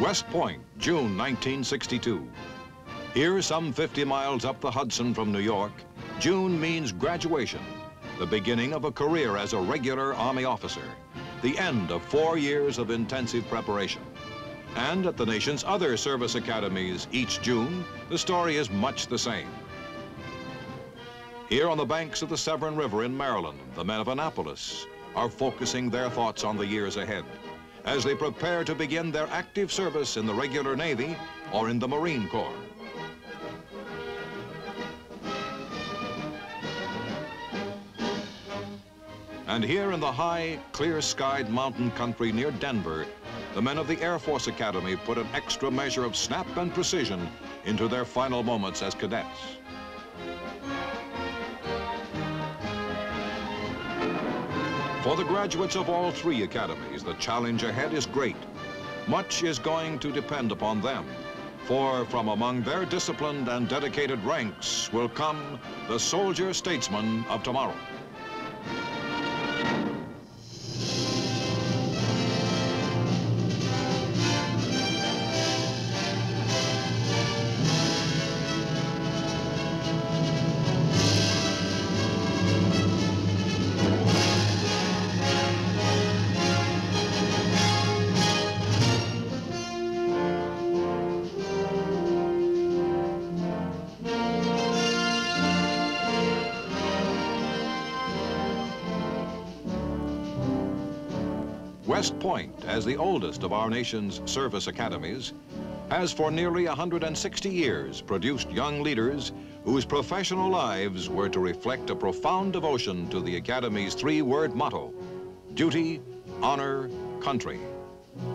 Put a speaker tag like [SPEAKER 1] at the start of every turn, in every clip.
[SPEAKER 1] West Point, June 1962. Here, some 50 miles up the Hudson from New York, June means graduation, the beginning of a career as a regular Army officer, the end of four years of intensive preparation. And at the nation's other service academies each June, the story is much the same. Here on the banks of the Severn River in Maryland, the men of Annapolis are focusing their thoughts on the years ahead as they prepare to begin their active service in the regular Navy or in the Marine Corps. And here in the high, clear-skied mountain country near Denver, the men of the Air Force Academy put an extra measure of snap and precision into their final moments as cadets. For the graduates of all three academies, the challenge ahead is great. Much is going to depend upon them, for from among their disciplined and dedicated ranks will come the soldier statesmen of tomorrow. West Point, as the oldest of our nation's service academies, has for nearly 160 years produced young leaders whose professional lives were to reflect a profound devotion to the Academy's three-word motto, duty, honor, country.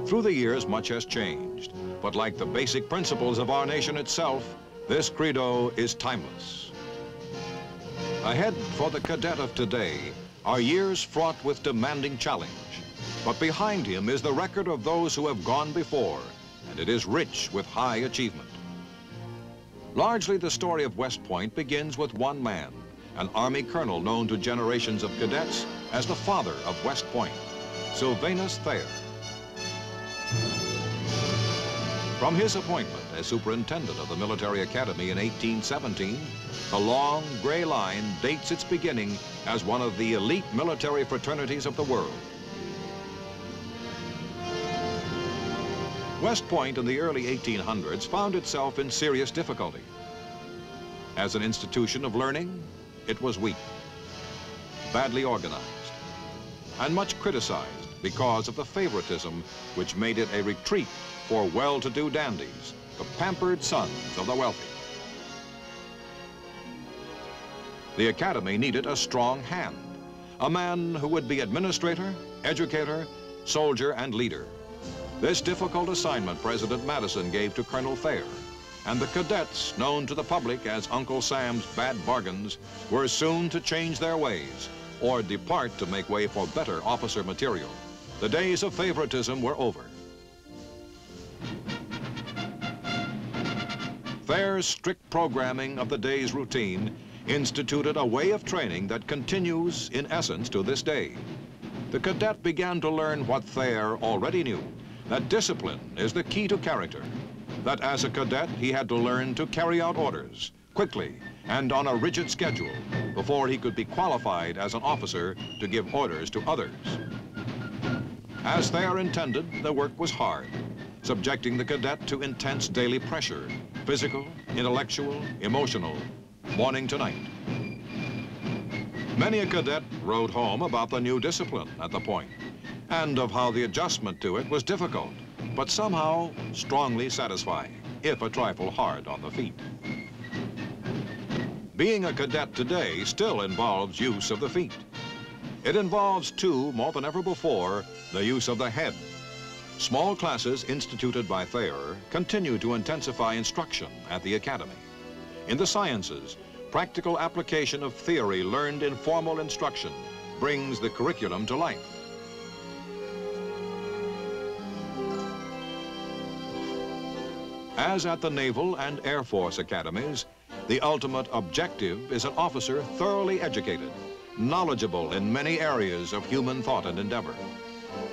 [SPEAKER 1] Through the years, much has changed, but like the basic principles of our nation itself, this credo is timeless. Ahead for the cadet of today are years fraught with demanding challenge. But behind him is the record of those who have gone before, and it is rich with high achievement. Largely, the story of West Point begins with one man, an Army colonel known to generations of cadets as the father of West Point, Sylvanus Thayer. From his appointment as superintendent of the Military Academy in 1817, the long gray line dates its beginning as one of the elite military fraternities of the world. West Point in the early 1800s found itself in serious difficulty. As an institution of learning, it was weak, badly organized, and much criticized because of the favoritism which made it a retreat for well-to-do dandies, the pampered sons of the wealthy. The Academy needed a strong hand, a man who would be administrator, educator, soldier, and leader. This difficult assignment President Madison gave to Colonel Thayer, and the cadets, known to the public as Uncle Sam's bad bargains, were soon to change their ways or depart to make way for better officer material. The days of favoritism were over. Thayer's strict programming of the day's routine instituted a way of training that continues, in essence, to this day. The cadet began to learn what Thayer already knew, that discipline is the key to character, that as a cadet he had to learn to carry out orders quickly and on a rigid schedule before he could be qualified as an officer to give orders to others. As Thayer intended, the work was hard, subjecting the cadet to intense daily pressure, physical, intellectual, emotional, morning to night. Many a cadet wrote home about the new discipline at the point and of how the adjustment to it was difficult, but somehow strongly satisfying, if a trifle hard on the feet. Being a cadet today still involves use of the feet. It involves, too, more than ever before, the use of the head. Small classes instituted by Thayer continue to intensify instruction at the Academy. In the sciences, practical application of theory learned in formal instruction brings the curriculum to life. As at the Naval and Air Force academies, the ultimate objective is an officer thoroughly educated, knowledgeable in many areas of human thought and endeavor.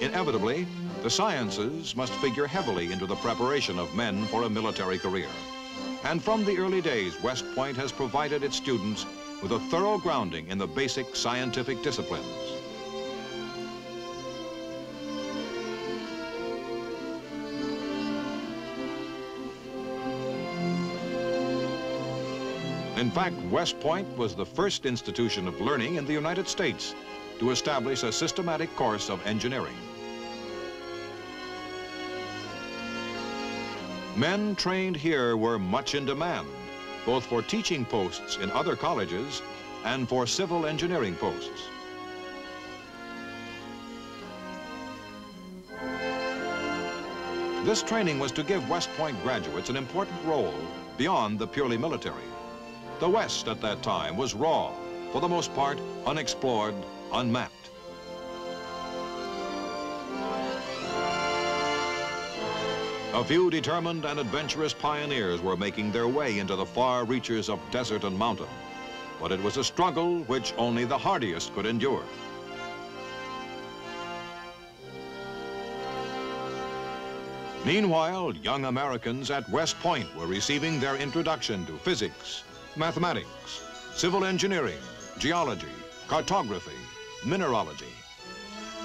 [SPEAKER 1] Inevitably, the sciences must figure heavily into the preparation of men for a military career. And from the early days, West Point has provided its students with a thorough grounding in the basic scientific disciplines. In fact, West Point was the first institution of learning in the United States to establish a systematic course of engineering. Men trained here were much in demand, both for teaching posts in other colleges and for civil engineering posts. This training was to give West Point graduates an important role beyond the purely military. The West at that time was raw, for the most part unexplored, unmapped. A few determined and adventurous pioneers were making their way into the far reaches of desert and mountain. But it was a struggle which only the hardiest could endure. Meanwhile, young Americans at West Point were receiving their introduction to physics, mathematics, civil engineering, geology, cartography, mineralogy.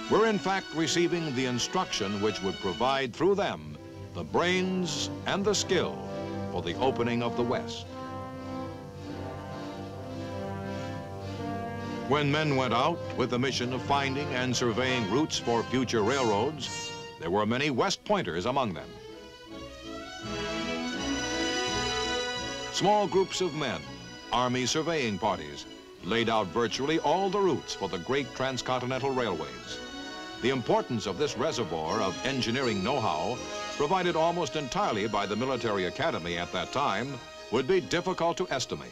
[SPEAKER 1] We're in fact receiving the instruction which would provide through them the brains and the skill for the opening of the West. When men went out with the mission of finding and surveying routes for future railroads, there were many West Pointers among them. Small groups of men, Army surveying parties, laid out virtually all the routes for the great transcontinental railways. The importance of this reservoir of engineering know-how, provided almost entirely by the military academy at that time, would be difficult to estimate.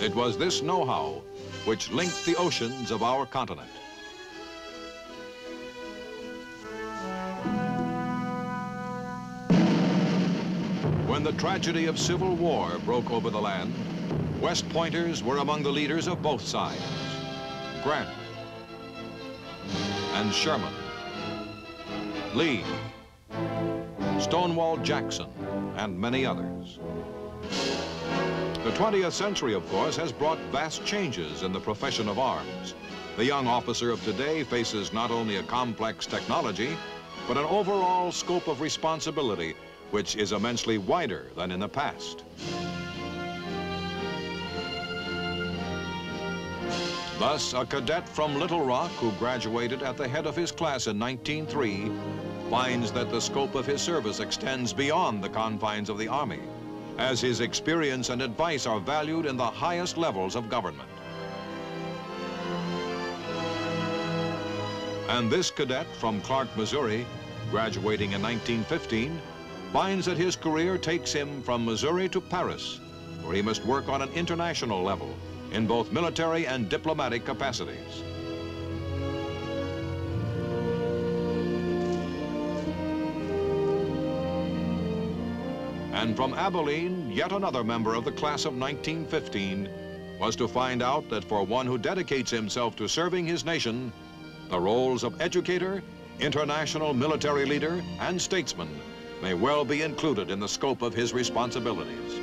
[SPEAKER 1] It was this know-how which linked the oceans of our continent. When the tragedy of civil war broke over the land, West Pointers were among the leaders of both sides. Grant and Sherman, Lee, Stonewall Jackson, and many others. The 20th century, of course, has brought vast changes in the profession of arms. The young officer of today faces not only a complex technology, but an overall scope of responsibility which is immensely wider than in the past. Thus, a cadet from Little Rock who graduated at the head of his class in 1903 finds that the scope of his service extends beyond the confines of the Army, as his experience and advice are valued in the highest levels of government. And this cadet from Clark, Missouri, graduating in 1915, finds that his career takes him from Missouri to Paris, where he must work on an international level in both military and diplomatic capacities. And from Abilene, yet another member of the class of 1915 was to find out that for one who dedicates himself to serving his nation, the roles of educator, international military leader, and statesman may well be included in the scope of his responsibilities.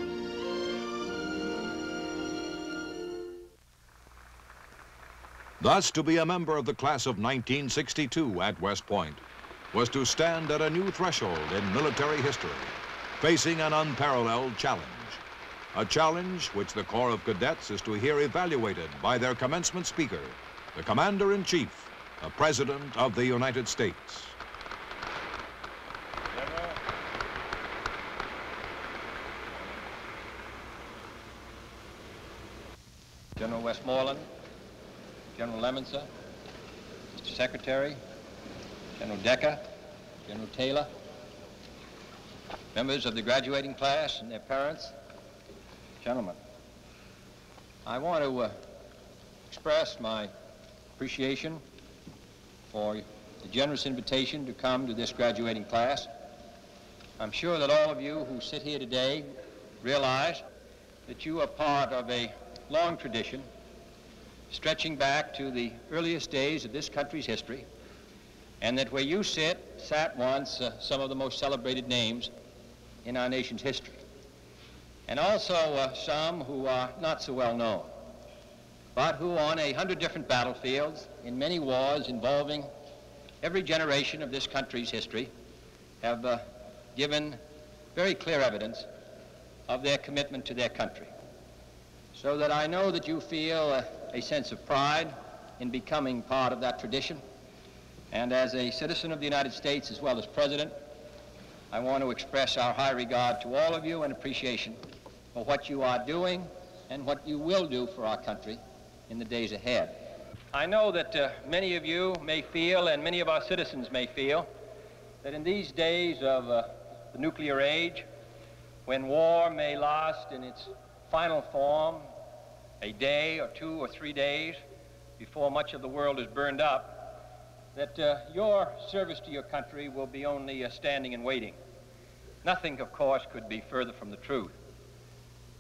[SPEAKER 1] Thus, to be a member of the class of 1962 at West Point was to stand at a new threshold in military history, facing an unparalleled challenge. A challenge which the Corps of Cadets is to hear evaluated by their commencement speaker, the Commander-in-Chief, the President of the United States.
[SPEAKER 2] General Westmoreland, General Lemnitzer, Mr. Secretary, General Decker, General Taylor, members of the graduating class and their parents, gentlemen. I want to uh, express my appreciation for the generous invitation to come to this graduating class. I'm sure that all of you who sit here today realize that you are part of a long tradition stretching back to the earliest days of this country's history, and that where you sit sat once uh, some of the most celebrated names in our nation's history, and also uh, some who are not so well known, but who on a hundred different battlefields in many wars involving every generation of this country's history have uh, given very clear evidence of their commitment to their country. So that I know that you feel a, a sense of pride in becoming part of that tradition. And as a citizen of the United States as well as president, I want to express our high regard to all of you and appreciation for what you are doing and what you will do for our country in the days ahead. I know that uh, many of you may feel, and many of our citizens may feel, that in these days of uh, the nuclear age, when war may last in its final form a day or two or three days before much of the world is burned up, that uh, your service to your country will be only uh, standing and waiting. Nothing, of course, could be further from the truth.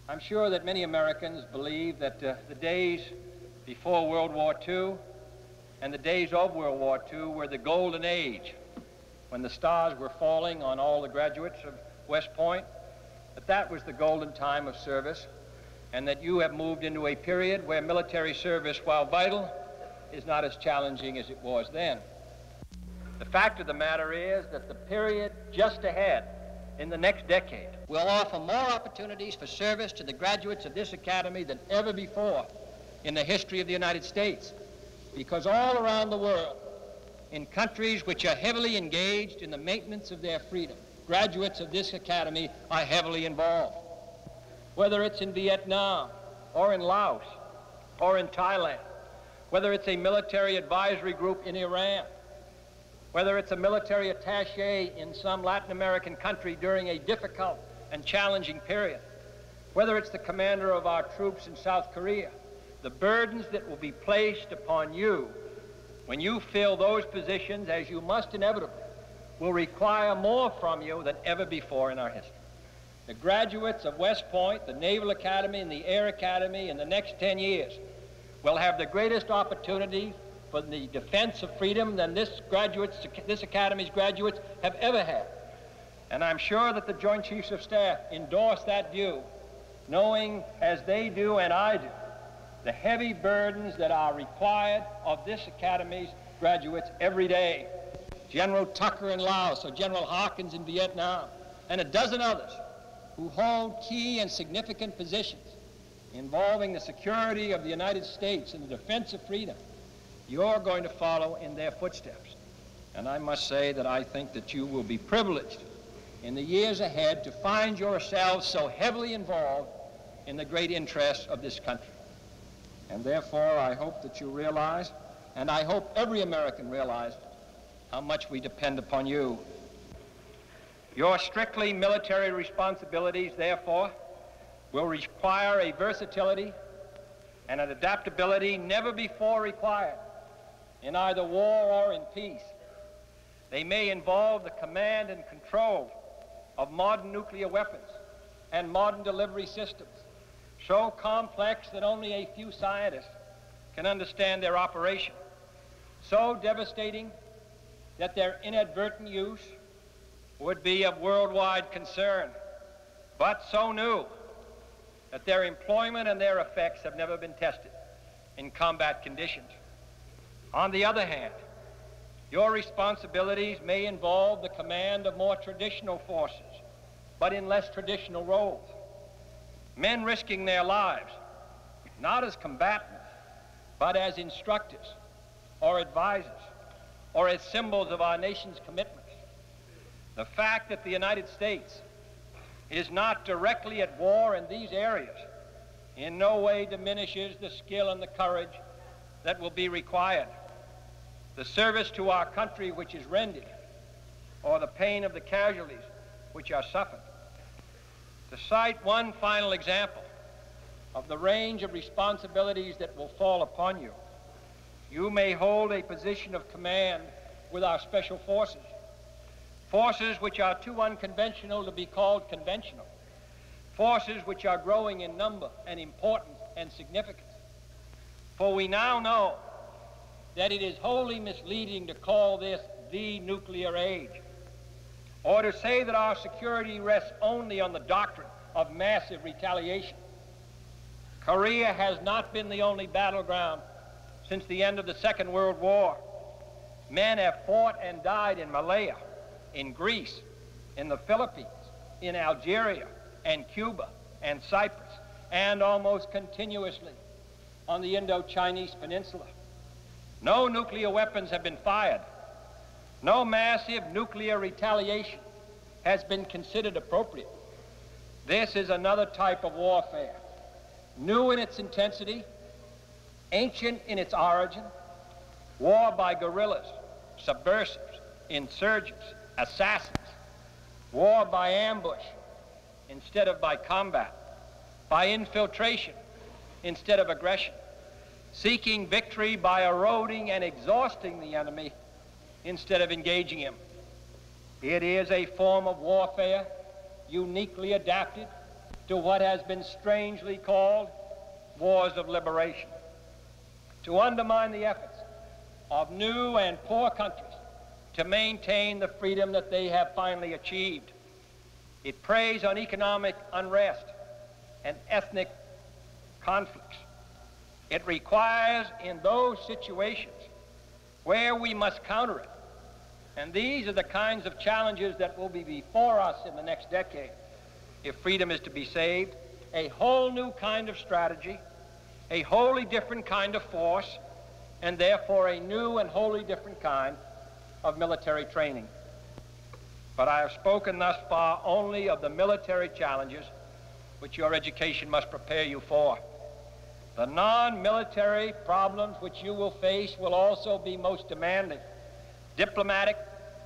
[SPEAKER 2] I'm sure that many Americans believe that uh, the days before World War II and the days of World War II were the golden age when the stars were falling on all the graduates of West Point, that that was the golden time of service, and that you have moved into a period where military service, while vital, is not as challenging as it was then. The fact of the matter is that the period just ahead in the next decade will offer more opportunities for service to the graduates of this academy than ever before in the history of the United States because all around the world in countries which are heavily engaged in the maintenance of their freedom. Graduates of this academy are heavily involved. Whether it's in Vietnam or in Laos or in Thailand, whether it's a military advisory group in Iran, whether it's a military attache in some Latin American country during a difficult and challenging period, whether it's the commander of our troops in South Korea, the burdens that will be placed upon you when you fill those positions, as you must inevitably, will require more from you than ever before in our history. The graduates of West Point, the Naval Academy, and the Air Academy in the next 10 years will have the greatest opportunity for the defense of freedom than this, graduates, this Academy's graduates have ever had. And I'm sure that the Joint Chiefs of Staff endorse that view, knowing as they do and I do the heavy burdens that are required of this Academy's graduates every day. General Tucker in Laos or General Harkins in Vietnam, and a dozen others who hold key and significant positions involving the security of the United States and the defense of freedom, you're going to follow in their footsteps. And I must say that I think that you will be privileged in the years ahead to find yourselves so heavily involved in the great interests of this country. And therefore, I hope that you realize, and I hope every American realizes, how much we depend upon you. Your strictly military responsibilities, therefore, will require a versatility and an adaptability never before required in either war or in peace. They may involve the command and control of modern nuclear weapons and modern delivery systems so complex that only a few scientists can understand their operation, so devastating that their inadvertent use would be of worldwide concern, but so new that their employment and their effects have never been tested in combat conditions. On the other hand, your responsibilities may involve the command of more traditional forces, but in less traditional roles men risking their lives, not as combatants, but as instructors or advisors or as symbols of our nation's commitments. The fact that the United States is not directly at war in these areas in no way diminishes the skill and the courage that will be required. The service to our country which is rendered, or the pain of the casualties which are suffered, to cite one final example of the range of responsibilities that will fall upon you. You may hold a position of command with our special forces. Forces which are too unconventional to be called conventional, forces which are growing in number and importance and significance. For we now know that it is wholly misleading to call this the nuclear age, or to say that our security rests only on the doctrine of massive retaliation. Korea has not been the only battleground since the end of the Second World War. Men have fought and died in Malaya, in Greece, in the Philippines, in Algeria, and Cuba, and Cyprus, and almost continuously on the Indo-Chinese Peninsula. No nuclear weapons have been fired. No massive nuclear retaliation has been considered appropriate. This is another type of warfare, new in its intensity, ancient in its origin, war by guerrillas, subversives, insurgents, assassins, war by ambush instead of by combat, by infiltration instead of aggression, seeking victory by eroding and exhausting the enemy instead of engaging him. It is a form of warfare uniquely adapted to what has been strangely called wars of liberation. To undermine the efforts of new and poor countries to maintain the freedom that they have finally achieved. It preys on economic unrest and ethnic conflicts. It requires in those situations where we must counter it. And these are the kinds of challenges that will be before us in the next decade if freedom is to be saved. A whole new kind of strategy, a wholly different kind of force, and therefore a new and wholly different kind of military training. But I have spoken thus far only of the military challenges which your education must prepare you for. The non-military problems which you will face will also be most demanding, diplomatic,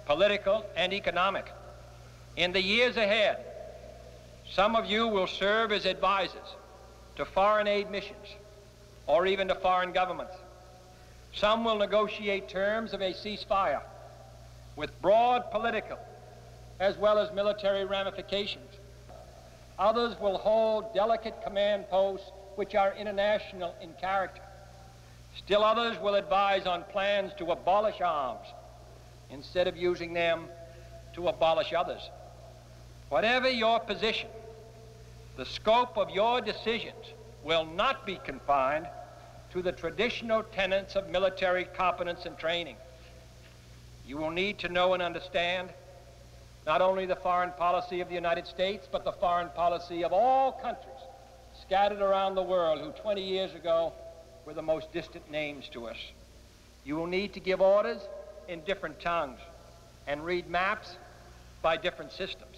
[SPEAKER 2] political, and economic. In the years ahead, some of you will serve as advisors to foreign aid missions or even to foreign governments. Some will negotiate terms of a ceasefire with broad political as well as military ramifications. Others will hold delicate command posts which are international in character. Still others will advise on plans to abolish arms instead of using them to abolish others. Whatever your position, the scope of your decisions will not be confined to the traditional tenets of military competence and training. You will need to know and understand not only the foreign policy of the United States, but the foreign policy of all countries scattered around the world who 20 years ago were the most distant names to us. You will need to give orders in different tongues and read maps by different systems.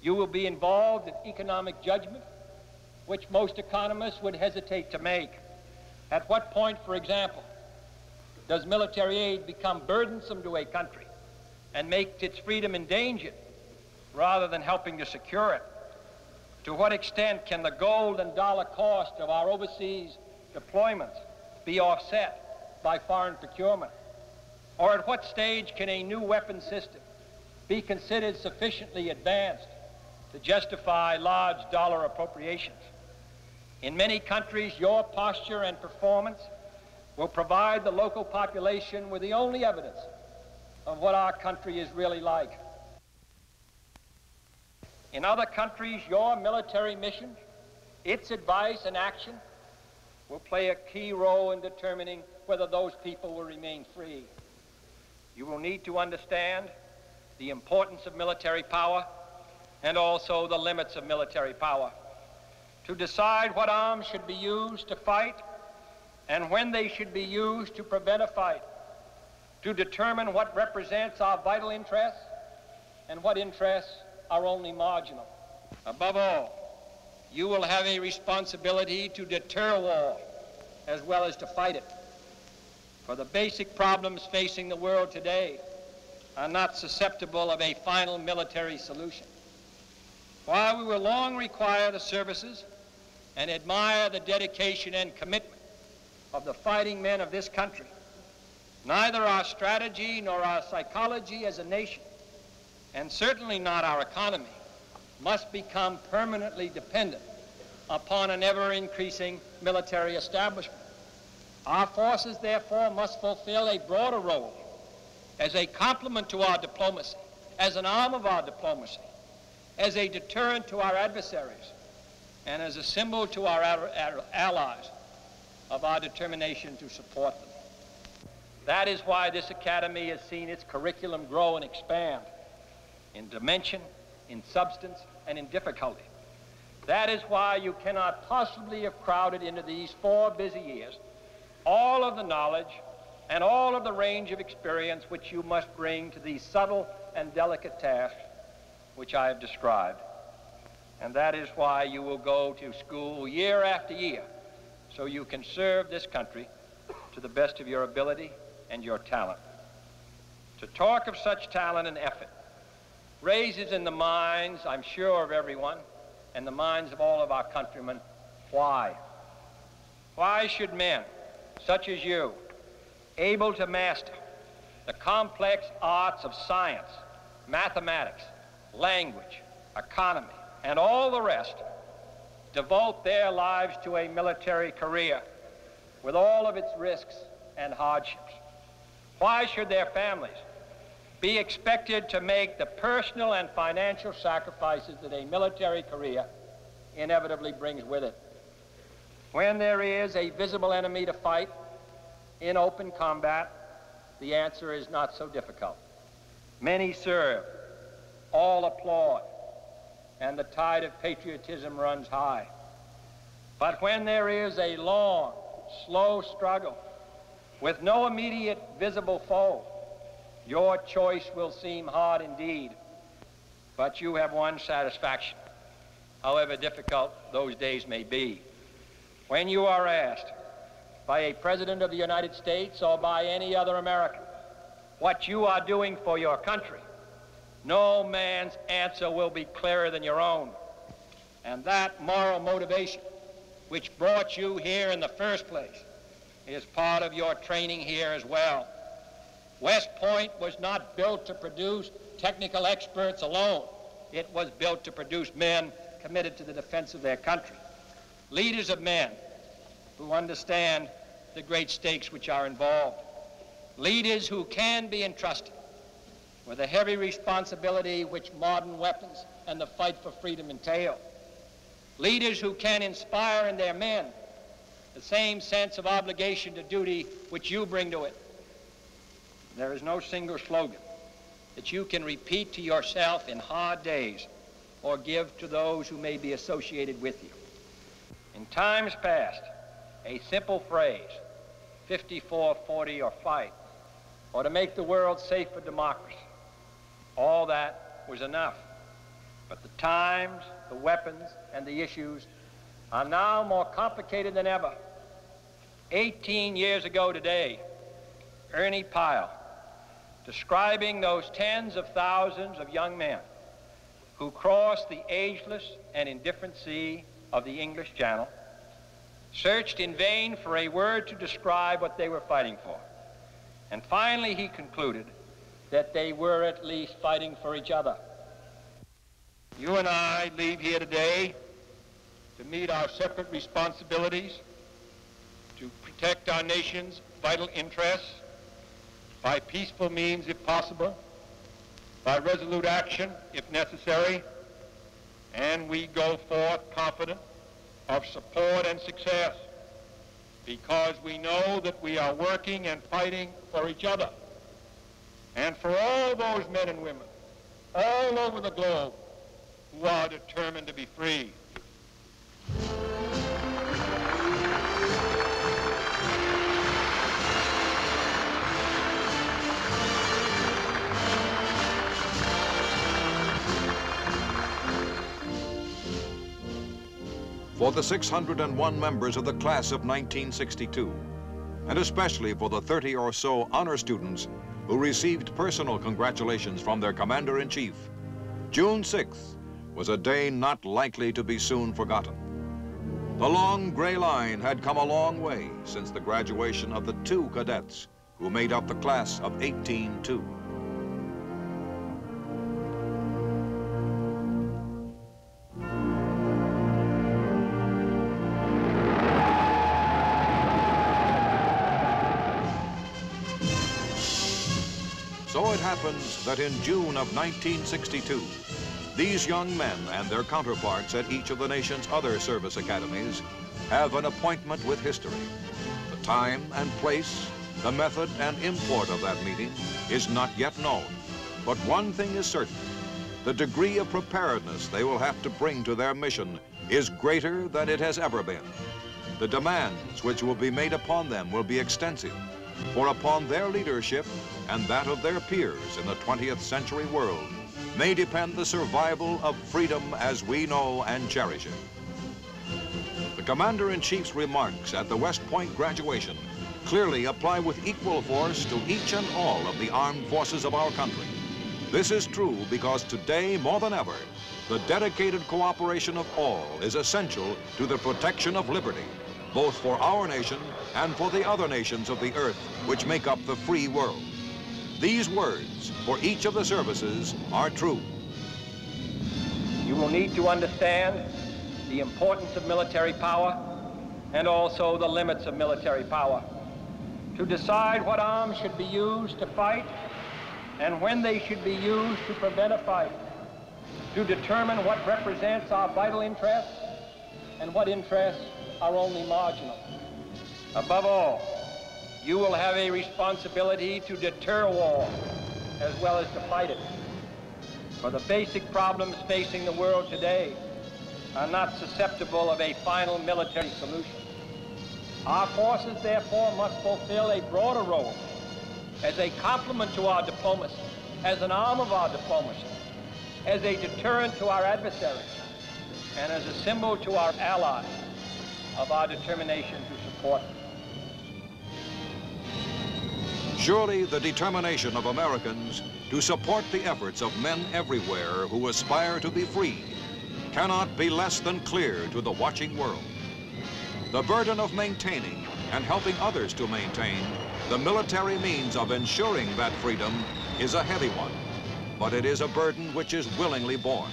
[SPEAKER 2] You will be involved in economic judgment, which most economists would hesitate to make. At what point, for example, does military aid become burdensome to a country and make its freedom endangered rather than helping to secure it? To what extent can the gold and dollar cost of our overseas deployments be offset by foreign procurement? Or at what stage can a new weapon system be considered sufficiently advanced to justify large dollar appropriations? In many countries, your posture and performance will provide the local population with the only evidence of what our country is really like. In other countries, your military mission, its advice and action will play a key role in determining whether those people will remain free. You will need to understand the importance of military power and also the limits of military power. To decide what arms should be used to fight and when they should be used to prevent a fight. To determine what represents our vital interests and what interests are only marginal. Above all, you will have a responsibility to deter war as well as to fight it. For the basic problems facing the world today are not susceptible of a final military solution. While we will long require the services and admire the dedication and commitment of the fighting men of this country, neither our strategy nor our psychology as a nation and certainly not our economy, must become permanently dependent upon an ever-increasing military establishment. Our forces, therefore, must fulfill a broader role as a complement to our diplomacy, as an arm of our diplomacy, as a deterrent to our adversaries, and as a symbol to our allies of our determination to support them. That is why this academy has seen its curriculum grow and expand in dimension, in substance, and in difficulty. That is why you cannot possibly have crowded into these four busy years all of the knowledge and all of the range of experience which you must bring to these subtle and delicate tasks which I have described. And that is why you will go to school year after year so you can serve this country to the best of your ability and your talent. To talk of such talent and effort raises in the minds, I'm sure, of everyone, and the minds of all of our countrymen, why? Why should men such as you, able to master the complex arts of science, mathematics, language, economy, and all the rest, devote their lives to a military career with all of its risks and hardships? Why should their families be expected to make the personal and financial sacrifices that a military career inevitably brings with it? When there is a visible enemy to fight in open combat, the answer is not so difficult. Many serve, all applaud, and the tide of patriotism runs high. But when there is a long, slow struggle with no immediate visible foe, your choice will seem hard indeed. But you have one satisfaction, however difficult those days may be. When you are asked by a President of the United States or by any other American what you are doing for your country, no man's answer will be clearer than your own. And that moral motivation, which brought you here in the first place, is part of your training here as well. West Point was not built to produce technical experts alone. It was built to produce men committed to the defense of their country. Leaders of men who understand the great stakes which are involved. Leaders who can be entrusted with the heavy responsibility which modern weapons and the fight for freedom entail. Leaders who can inspire in their men the same sense of obligation to duty which you bring to it. There is no single slogan that you can repeat to yourself in hard days or give to those who may be associated with you. In times past, a simple phrase, 5440 or fight, or to make the world safe for democracy, all that was enough. But the times, the weapons, and the issues are now more complicated than ever. 18 years ago today, Ernie Pyle, describing those tens of thousands of young men who crossed the ageless and indifferent sea of the English Channel, searched in vain for a word to describe what they were fighting for. And finally he concluded that they were at least fighting for each other. You and I leave here today to meet our separate responsibilities, to protect our nation's vital interests by peaceful means if possible, by resolute action if necessary, and we go forth confident of support and success because we know that we are working and fighting for each other and for all those men and women all over the globe who are determined to be free.
[SPEAKER 1] for the 601 members of the class of 1962, and especially for the 30 or so honor students who received personal congratulations from their commander-in-chief. June 6th was a day not likely to be soon forgotten. The long gray line had come a long way since the graduation of the two cadets who made up the class of 18-2. So it happens that in June of 1962, these young men and their counterparts at each of the nation's other service academies have an appointment with history. The time and place, the method and import of that meeting is not yet known. But one thing is certain. The degree of preparedness they will have to bring to their mission is greater than it has ever been. The demands which will be made upon them will be extensive, for upon their leadership and that of their peers in the 20th century world may depend the survival of freedom as we know and cherish it. The Commander-in-Chief's remarks at the West Point graduation clearly apply with equal force to each and all of the armed forces of our country. This is true because today, more than ever, the dedicated cooperation of all is essential to the protection of liberty, both for our nation and for the other nations of the earth which make up the free world. These words for each of the services are true.
[SPEAKER 2] You will need to understand the importance of military power and also the limits of military power. To decide what arms should be used to fight and when they should be used to prevent a fight. To determine what represents our vital interests and what interests are only marginal. Above all, you will have a responsibility to deter war as well as to fight it. For the basic problems facing the world today are not susceptible of a final military solution. Our forces, therefore, must fulfill a broader role as a complement to our diplomacy, as an arm of our diplomacy, as a deterrent to our adversaries, and as a symbol to our allies of our determination to support.
[SPEAKER 1] Surely the determination of Americans to support the efforts of men everywhere who aspire to be free cannot be less than clear to the watching world. The burden of maintaining and helping others to maintain the military means of ensuring that freedom is a heavy one, but it is a burden which is willingly borne.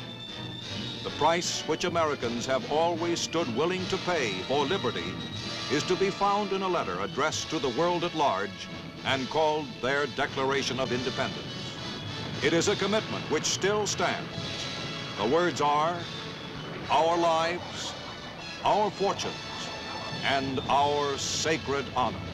[SPEAKER 1] The price which Americans have always stood willing to pay for liberty is to be found in a letter addressed to the world at large and called their Declaration of Independence. It is a commitment which still stands. The words are, our lives, our fortunes, and our sacred honor.